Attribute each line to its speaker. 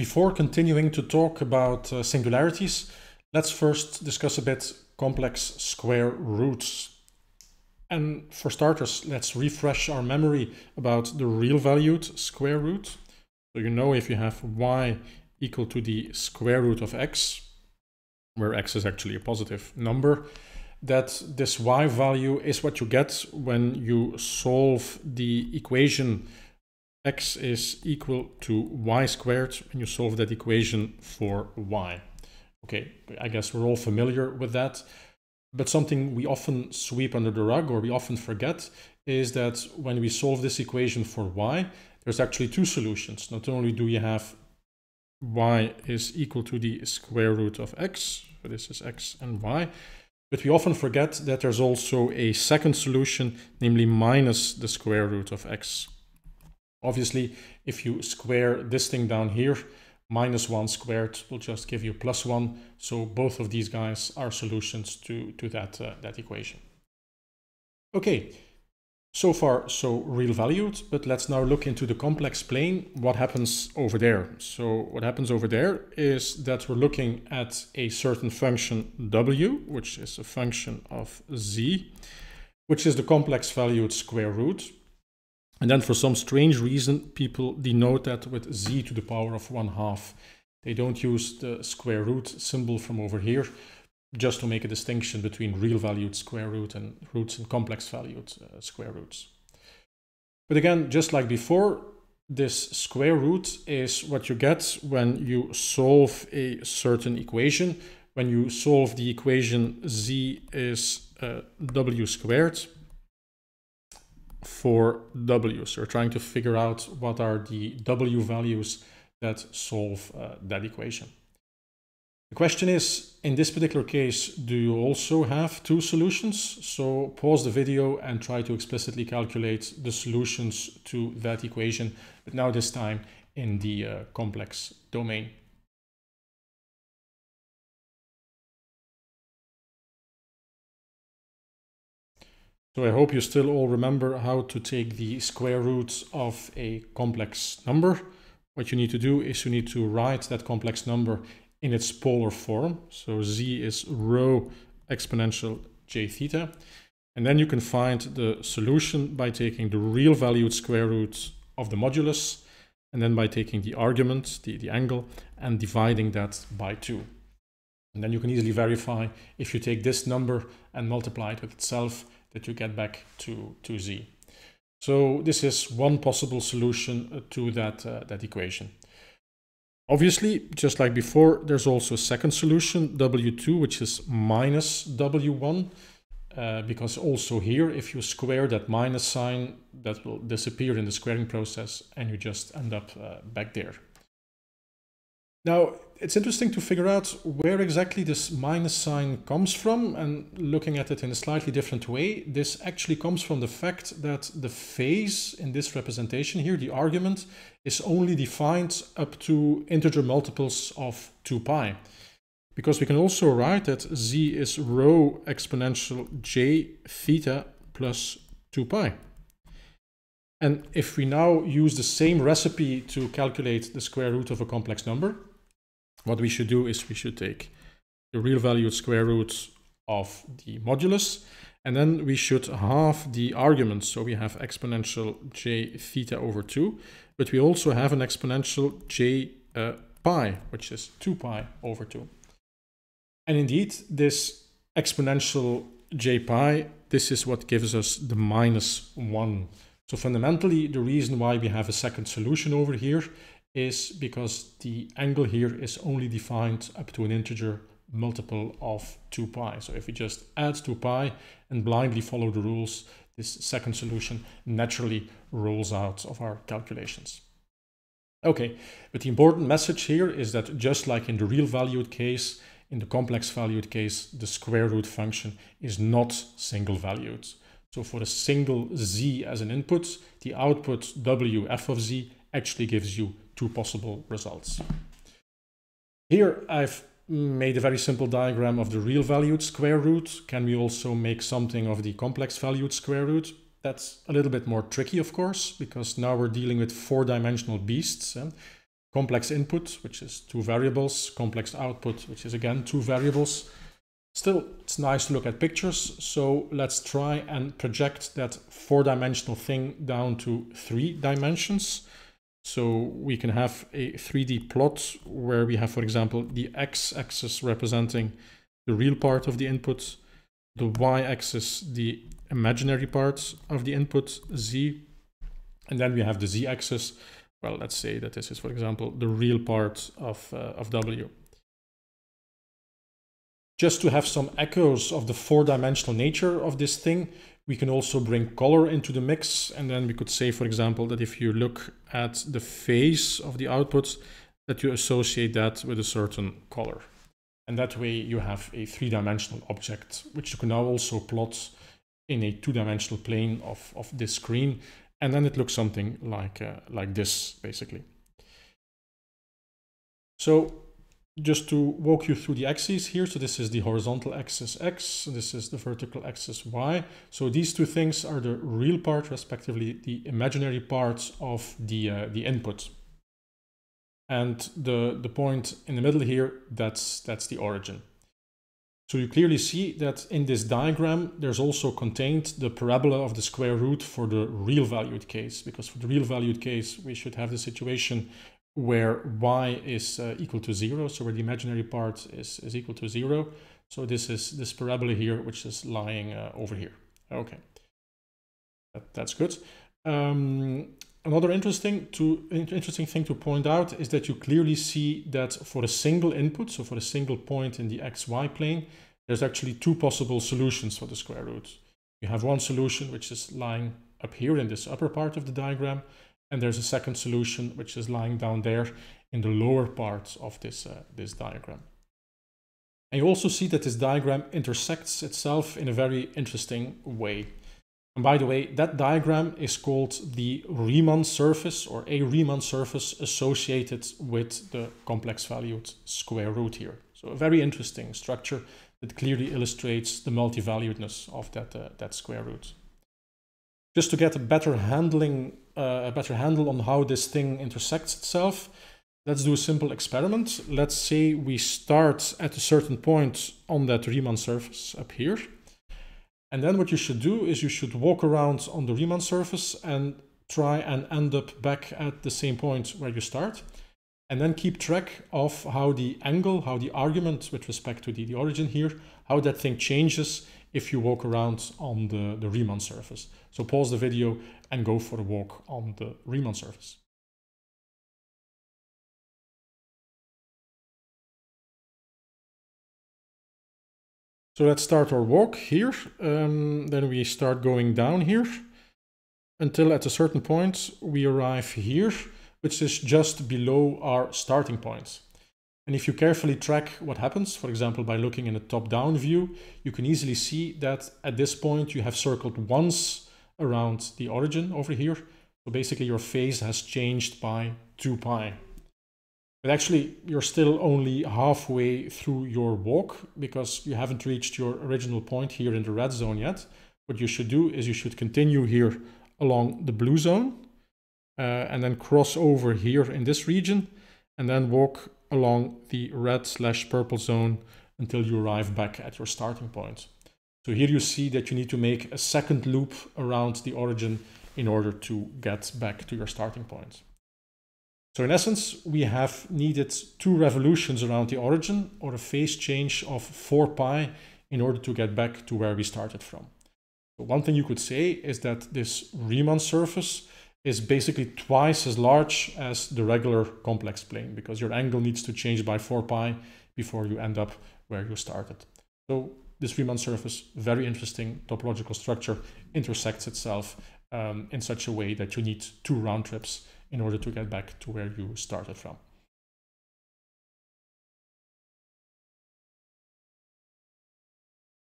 Speaker 1: Before continuing to talk about uh, singularities, let's first discuss a bit complex square roots. And for starters, let's refresh our memory about the real valued square root. So you know if you have y equal to the square root of x, where x is actually a positive number, that this y value is what you get when you solve the equation x is equal to y squared and you solve that equation for y. Okay, I guess we're all familiar with that. But something we often sweep under the rug or we often forget is that when we solve this equation for y, there's actually two solutions. Not only do you have y is equal to the square root of x, so this is x and y, but we often forget that there's also a second solution, namely minus the square root of x. Obviously, if you square this thing down here, minus 1 squared will just give you plus 1. So both of these guys are solutions to, to that, uh, that equation. Okay, so far so real valued, but let's now look into the complex plane. What happens over there? So what happens over there is that we're looking at a certain function w, which is a function of z, which is the complex valued square root. And then for some strange reason, people denote that with z to the power of 1 half. They don't use the square root symbol from over here, just to make a distinction between real valued square root and roots and complex valued uh, square roots. But again, just like before, this square root is what you get when you solve a certain equation. When you solve the equation z is uh, w squared, for w. So we're trying to figure out what are the w values that solve uh, that equation. The question is, in this particular case, do you also have two solutions? So pause the video and try to explicitly calculate the solutions to that equation, but now this time in the uh, complex domain. So I hope you still all remember how to take the square root of a complex number. What you need to do is you need to write that complex number in its polar form. So z is rho exponential j theta. And then you can find the solution by taking the real valued square root of the modulus, and then by taking the argument, the, the angle, and dividing that by 2. And then you can easily verify if you take this number and multiply it with itself, that you get back to, to z. So this is one possible solution uh, to that, uh, that equation. Obviously, just like before, there's also a second solution, W2, which is minus W1, uh, because also here, if you square that minus sign, that will disappear in the squaring process, and you just end up uh, back there. Now, it's interesting to figure out where exactly this minus sign comes from and looking at it in a slightly different way. This actually comes from the fact that the phase in this representation here, the argument, is only defined up to integer multiples of 2 pi. Because we can also write that z is rho exponential j theta plus 2 pi. And if we now use the same recipe to calculate the square root of a complex number, what we should do is we should take the real valued square root of the modulus, and then we should halve the arguments. So we have exponential j theta over 2, but we also have an exponential j uh, pi, which is 2 pi over 2. And indeed, this exponential j pi, this is what gives us the minus 1. So fundamentally, the reason why we have a second solution over here is because the angle here is only defined up to an integer multiple of 2 pi. So if we just add 2 pi and blindly follow the rules, this second solution naturally rolls out of our calculations. Okay, but the important message here is that just like in the real valued case, in the complex valued case, the square root function is not single valued. So for a single z as an input, the output w f of z actually gives you two possible results. Here I've made a very simple diagram of the real valued square root. Can we also make something of the complex valued square root? That's a little bit more tricky, of course, because now we're dealing with four-dimensional beasts. Eh? complex input, which is two variables, complex output, which is again two variables. Still, it's nice to look at pictures, so let's try and project that four-dimensional thing down to three dimensions. So we can have a 3D plot where we have, for example, the x-axis representing the real part of the input, the y-axis, the imaginary part of the input, z, and then we have the z-axis. Well, let's say that this is, for example, the real part of, uh, of w. Just to have some echoes of the four-dimensional nature of this thing, we can also bring color into the mix. And then we could say, for example, that if you look at the phase of the output, that you associate that with a certain color. And that way you have a three-dimensional object, which you can now also plot in a two-dimensional plane of, of this screen. And then it looks something like, uh, like this, basically. So just to walk you through the axes here. So this is the horizontal axis X, this is the vertical axis Y. So these two things are the real part, respectively, the imaginary parts of the, uh, the input. And the, the point in the middle here, that's, that's the origin. So you clearly see that in this diagram, there's also contained the parabola of the square root for the real valued case, because for the real valued case, we should have the situation where y is uh, equal to zero, so where the imaginary part is, is equal to zero. So this is this parabola here, which is lying uh, over here. Okay, that, that's good. Um, another interesting to interesting thing to point out is that you clearly see that for a single input, so for a single point in the xy plane, there's actually two possible solutions for the square root. You have one solution which is lying up here in this upper part of the diagram, and there's a second solution which is lying down there in the lower parts of this, uh, this diagram. And you also see that this diagram intersects itself in a very interesting way. And by the way, that diagram is called the Riemann surface or a Riemann surface associated with the complex valued square root here. So a very interesting structure that clearly illustrates the multi-valuedness of that, uh, that square root. Just to get a better handling uh, a better handle on how this thing intersects itself, let's do a simple experiment. Let's say we start at a certain point on that Riemann surface up here. And then what you should do is you should walk around on the Riemann surface and try and end up back at the same point where you start. And then keep track of how the angle, how the argument with respect to the, the origin here, how that thing changes if you walk around on the, the Riemann surface. So pause the video and go for a walk on the Riemann surface. So let's start our walk here. Um, then we start going down here until at a certain point we arrive here, which is just below our starting point. And if you carefully track what happens, for example, by looking in a top-down view, you can easily see that at this point you have circled once around the origin over here. So basically your phase has changed by 2 pi. But actually you're still only halfway through your walk because you haven't reached your original point here in the red zone yet. What you should do is you should continue here along the blue zone uh, and then cross over here in this region and then walk along the red slash purple zone until you arrive back at your starting point. So here you see that you need to make a second loop around the origin in order to get back to your starting point. So in essence, we have needed two revolutions around the origin or a phase change of 4 pi in order to get back to where we started from. One thing you could say is that this Riemann surface is basically twice as large as the regular complex plane because your angle needs to change by 4 pi before you end up where you started. So this Riemann surface, very interesting topological structure, intersects itself um, in such a way that you need two round trips in order to get back to where you started from.